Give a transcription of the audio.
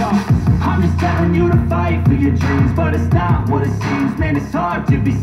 I'm just telling you to fight for your dreams But it's not what it seems. Man, it's hard to be